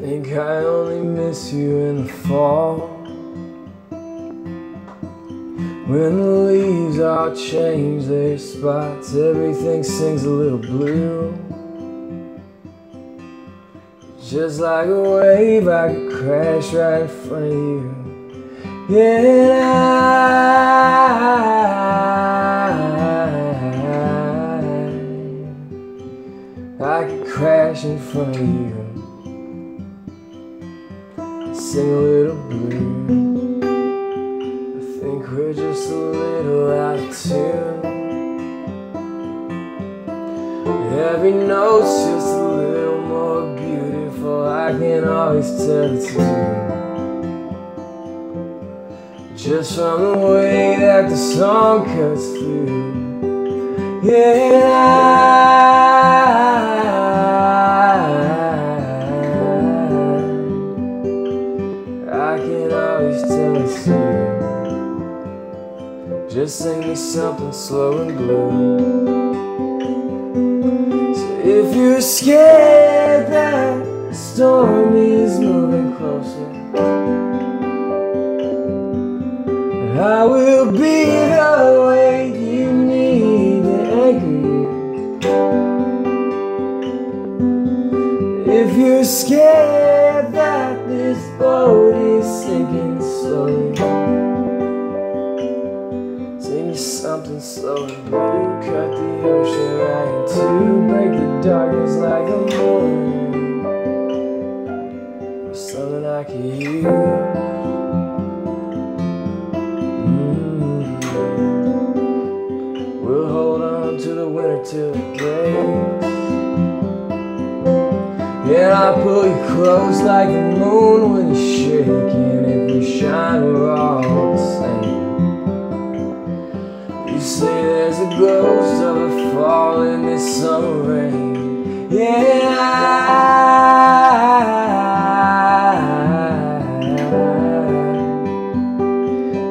think I only miss you in the fall. When the leaves all change their spots, everything sings a little blue. Just like a wave, I could crash right in front of you. Yeah, I, I could crash in front of you. Sing a little blue. I think we're just a little out of tune. Every note's just a little more beautiful. I can always tell it's you. Just from the way that the song cuts through. Yeah, I sing me something slow and blue. So if you're scared that the storm is moving closer. I will be the weight you need to anchor you. If you're scared slow and blue. Cut the ocean right in two, break the darkness like a morning. Or something like you. Mm. We'll hold on to the winter till it breaks. And I pull you close like the moon when you're shaking. If we shine, we're all the same. Say there's a ghost of a fall in summer rain. Yeah.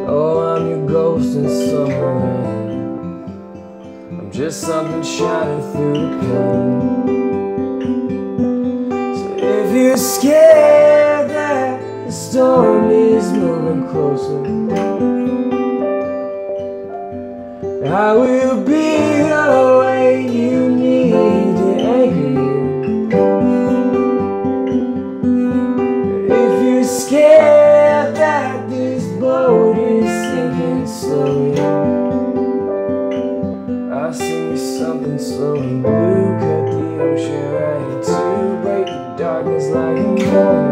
Oh, I'm your ghost in summer rain. I'm just something shining through the pane. So if you're scared that the storm is moving closer, I will be the way you need to anchor you. If you're scared that this boat is sinking slowly, I'll you something slow and blue. Cut the ocean right two, break the darkness like a morning.